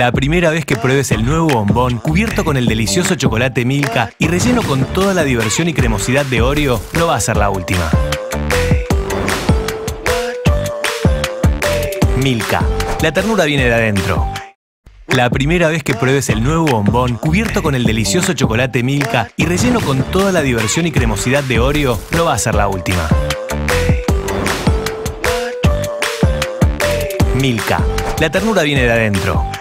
La primera vez que pruebes el nuevo bombón cubierto con el delicioso chocolate Milka y relleno con toda la diversión y cremosidad de Oreo, no va a ser la última. Milka. La ternura viene de adentro. La primera vez que pruebes el nuevo bombón cubierto con el delicioso chocolate Milka y relleno con toda la diversión y cremosidad de Oreo, no va a ser la última. Milka. La ternura viene de adentro.